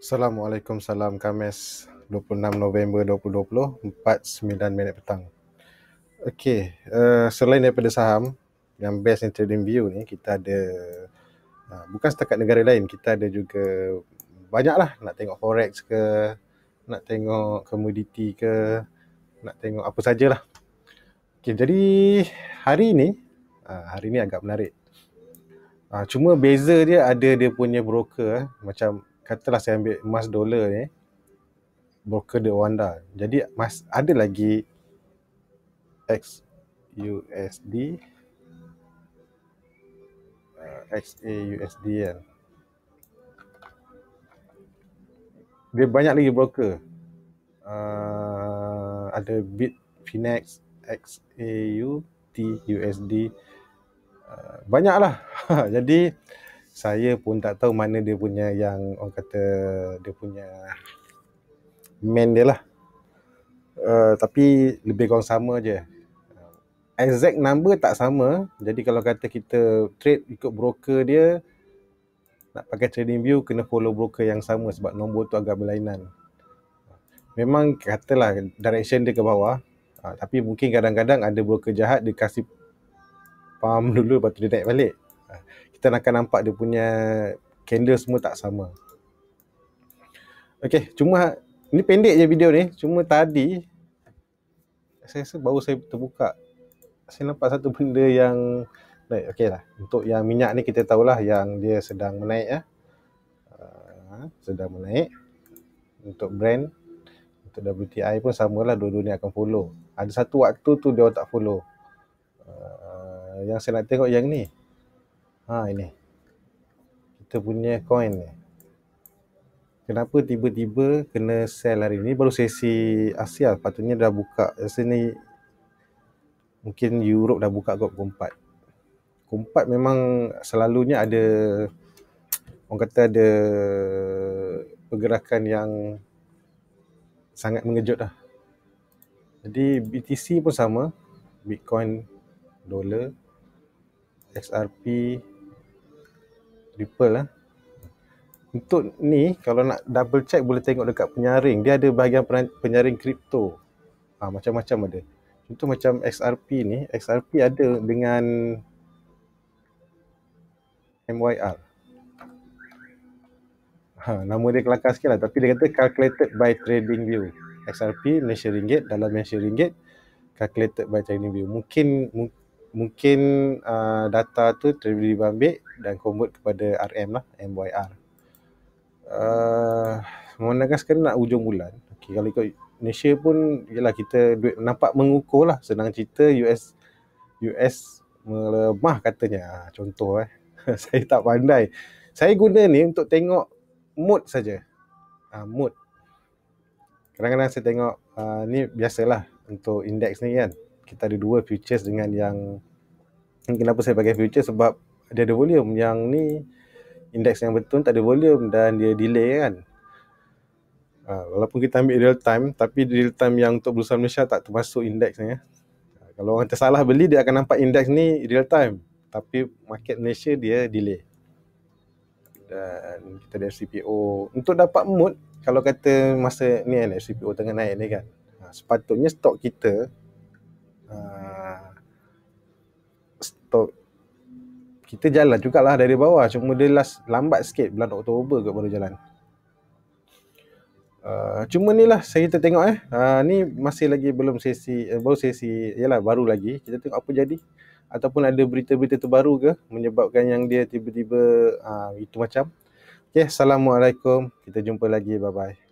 Assalamualaikum, salam Khamis 26 November 2020, 4.9 minit petang. Okey, uh, selain daripada saham yang best in trading view ni, kita ada uh, bukan setakat negara lain, kita ada juga banyak lah nak tengok forex ke, nak tengok komoditi ke, nak tengok apa sajalah. Okey, jadi hari ni, uh, hari ni agak menarik. Uh, cuma beza dia ada dia punya broker eh. macam katalah saya ambil emas dolar ni broker di Wanda. Jadi mas ada lagi X USD uh, XAUSD kan. Dia banyak lagi broker. Uh, ada Bitfinex XAU TUSD uh, banyaklah. Jadi saya pun tak tahu mana dia punya yang orang kata dia punya main dia lah. Uh, tapi lebih kurang sama je. Exact number tak sama. Jadi kalau kata kita trade ikut broker dia, nak pakai trading view kena follow broker yang sama sebab nombor tu agak berlainan. Memang katalah direction dia ke bawah. Uh, tapi mungkin kadang-kadang ada broker jahat dia kasih pump dulu lepas tu dia naik balik kita akan nampak dia punya candle semua tak sama. Okey, cuma ni pendek je video ni. Cuma tadi saya rasa baru saya terbuka. Saya nampak satu benda yang baik. Okey lah. Untuk yang minyak ni kita tahulah yang dia sedang menaik ya. Uh, sedang menaik. Untuk brand untuk WTI pun samalah dua-dua ni akan follow. Ada satu waktu tu dia tak follow. Uh, yang saya nak tengok yang ni. Ha ini. Kita punya coin ni. Kenapa tiba-tiba kena sell hari ni baru sesi Asia patutnya dah buka. Rasa ni mungkin Europe dah buka kot pukul 4. Pukul 4 memang selalunya ada orang kata ada pergerakan yang sangat mengejut lah. Jadi BTC pun sama. Bitcoin, dolar, XRP, Ripple lah. Untuk ni kalau nak double check boleh tengok dekat penyaring. Dia ada bahagian penyaring kripto. Ha, macam-macam ada. Contoh macam XRP ni. XRP ada dengan MYR. Ha, nama dia kelakar sikit lah. Tapi dia kata calculated by trading view. XRP Malaysia Ringgit dalam Malaysia Ringgit calculated by trading view. Mungkin mungkin uh, data tu boleh diambil dan convert kepada RM lah, MYR. Uh, Memandangkan sekarang nak ujung bulan. Okay, kalau ikut Malaysia pun, ialah kita duit nampak mengukur lah. Senang cerita US US melemah katanya. Ah, contoh eh. saya tak pandai. Saya guna ni untuk tengok mood saja. Uh, mood. Kadang-kadang saya tengok uh, ni biasalah untuk indeks ni kan kita ada dua futures dengan yang kenapa saya pakai future sebab dia ada volume. Yang ni indeks yang betul tak ada volume dan dia delay kan. Ha, walaupun kita ambil real time tapi real time yang untuk bursa Malaysia tak termasuk indeks ni ya. Ha, kalau orang tersalah beli dia akan nampak indeks ni real time. Tapi market Malaysia dia delay. Dan kita ada FCPO untuk dapat mood kalau kata masa ni kan FCPO tengah naik ni kan. Ha, sepatutnya stok kita Ah, stok. Kita jalan jugalah dari bawah cuma dia last lambat sikit bulan Oktober ke baru jalan. Uh, cuma ni lah saya kita tengok eh. Uh, ni masih lagi belum sesi uh, baru sesi yalah baru lagi. Kita tengok apa jadi. Ataupun ada berita-berita terbaru ke menyebabkan yang dia tiba-tiba uh, itu macam. Okay, Assalamualaikum. Kita jumpa lagi. Bye-bye.